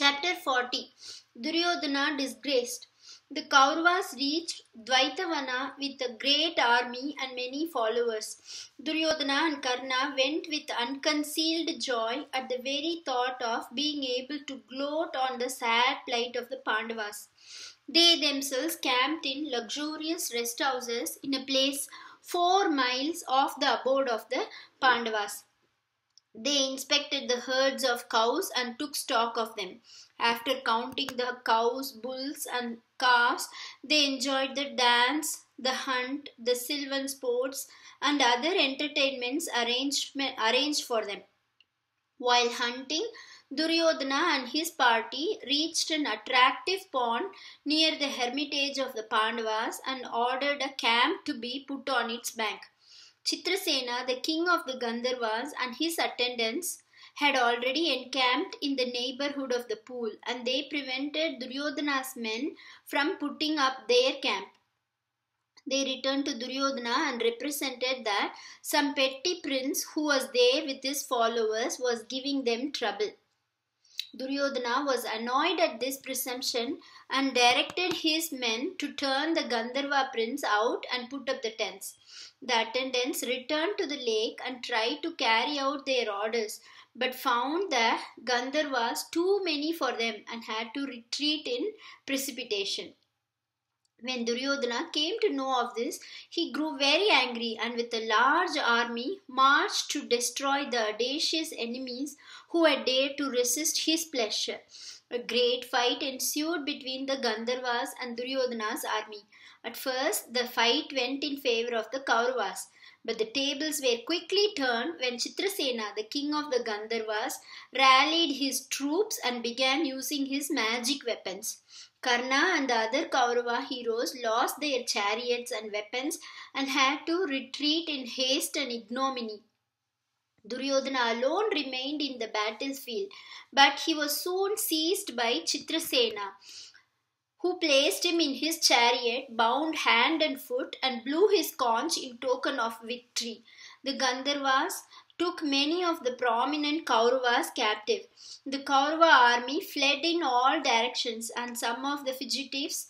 Chapter 40 Duryodhana disgraced. The Kauravas reached Dvaitavana with a great army and many followers. Duryodhana and Karna went with unconcealed joy at the very thought of being able to gloat on the sad plight of the Pandavas. They themselves camped in luxurious rest houses in a place four miles off the abode of the Pandavas. They inspected the herds of cows and took stock of them. After counting the cows, bulls, and calves, they enjoyed the dance, the hunt, the sylvan sports, and other entertainments arranged, arranged for them. While hunting, Duryodhana and his party reached an attractive pond near the hermitage of the Pandavas and ordered a camp to be put on its bank. Chitrasena, the king of the Gandharvas, and his attendants had already encamped in the neighborhood of the pool, and they prevented Duryodhana's men from putting up their camp. They returned to Duryodhana and represented that some petty prince who was there with his followers was giving them trouble. Duryodhana was annoyed at this presumption and directed his men to turn the Gandharva prince out and put up the tents. The attendants returned to the lake and tried to carry out their orders, but found the Gandharvas too many for them and had to retreat in precipitation. When Duryodhana came to know of this, he grew very angry and with a large army marched to destroy the audacious enemies who had dared to resist his pleasure. A great fight ensued between the Gandharvas and Duryodhana's army. At first, the fight went in favor of the Kauravas, but the tables were quickly turned when Chitrasena, the king of the Gandharvas, rallied his troops and began using his magic weapons. Karna and the other Kaurava heroes lost their chariots and weapons and had to retreat in haste and ignominy. Duryodhana alone remained in the battlefield, but he was soon seized by Chitrasena, who placed him in his chariot, bound hand and foot, and blew his conch in token of victory. The Gandharvas took many of the prominent Kauravas captive. The Kaurava army fled in all directions, and some of the fugitives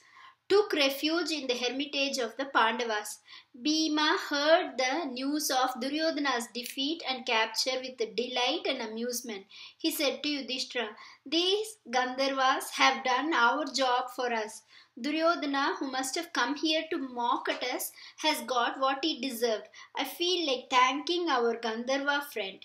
took refuge in the hermitage of the Pandavas. Bhima heard the news of Duryodhana's defeat and capture with delight and amusement. He said to Yudhishthira, These Gandharvas have done our job for us. Duryodhana, who must have come here to mock at us, has got what he deserved. I feel like thanking our Gandharva friend.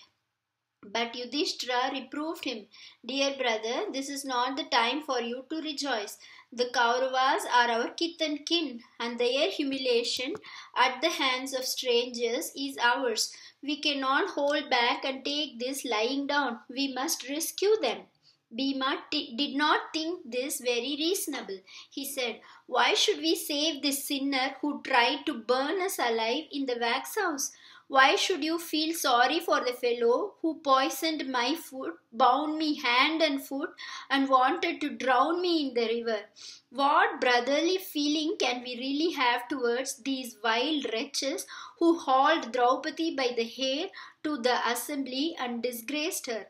But Yudhishthira reproved him, Dear brother, this is not the time for you to rejoice. The Kauravas are our kith and kin, and their humiliation at the hands of strangers is ours. We cannot hold back and take this lying down. We must rescue them. Bhima did not think this very reasonable. He said, Why should we save this sinner who tried to burn us alive in the wax house? Why should you feel sorry for the fellow who poisoned my food, bound me hand and foot, and wanted to drown me in the river? What brotherly feeling can we really have towards these wild wretches who hauled Draupadi by the hair to the assembly and disgraced her?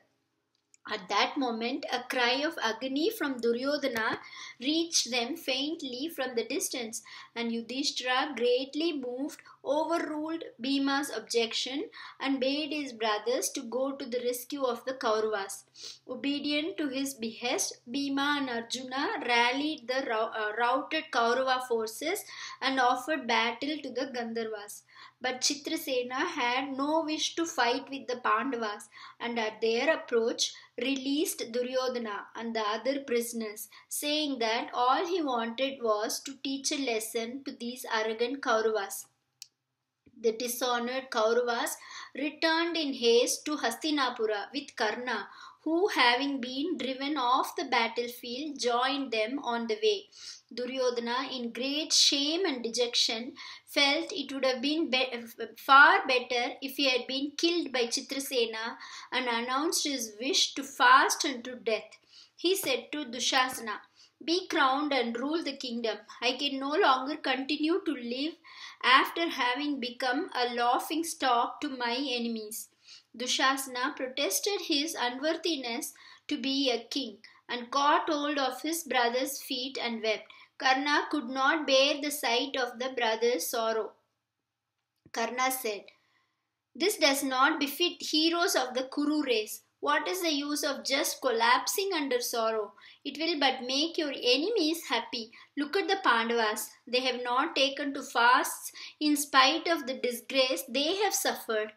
At that moment, a cry of agony from Duryodhana reached them faintly from the distance, and Yudhishthira, greatly moved, overruled Bhima's objection and bade his brothers to go to the rescue of the Kauravas. Obedient to his behest, Bhima and Arjuna rallied the uh, routed Kaurava forces and offered battle to the Gandharvas. But Chitrasena had no wish to fight with the Pandavas, and at their approach released Duryodhana and the other prisoners, saying that all he wanted was to teach a lesson to these arrogant Kauravas. The dishonored Kauravas returned in haste to Hastinapura with Karna, who, having been driven off the battlefield, joined them on the way. Duryodhana, in great shame and dejection, felt it would have been be- far better if he had been killed by Chitrasena and announced his wish to fast unto death. He said to Dushasana, Be crowned and rule the kingdom. I can no longer continue to live after having become a laughing stock to my enemies. Dushasana protested his unworthiness to be a king, and caught hold of his brother's feet and wept. Karna could not bear the sight of the brother's sorrow. Karna said, This does not befit heroes of the Kuru race. What is the use of just collapsing under sorrow? It will but make your enemies happy. Look at the Pandavas. They have not taken to fasts in spite of the disgrace they have suffered.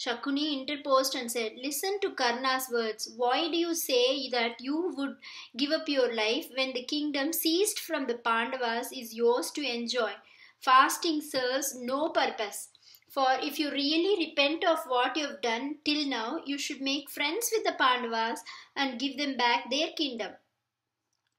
Shakuni interposed and said, Listen to Karna's words. Why do you say that you would give up your life when the kingdom seized from the Pandavas is yours to enjoy? Fasting serves no purpose. For if you really repent of what you have done till now, you should make friends with the Pandavas and give them back their kingdom.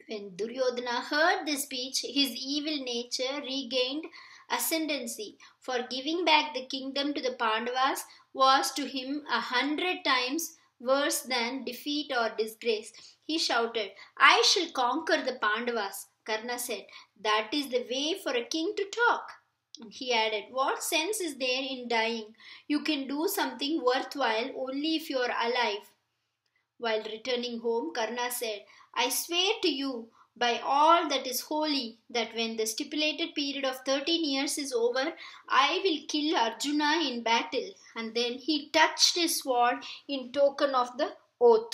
When Duryodhana heard this speech, his evil nature regained ascendancy, for giving back the kingdom to the Pandavas was to him a hundred times worse than defeat or disgrace. He shouted, I shall conquer the Pandavas. Karna said, That is the way for a king to talk. He added, What sense is there in dying? You can do something worthwhile only if you are alive. While returning home, Karna said, I swear to you by all that is holy that when the stipulated period of 13 years is over, I will kill Arjuna in battle. And then he touched his sword in token of the oath.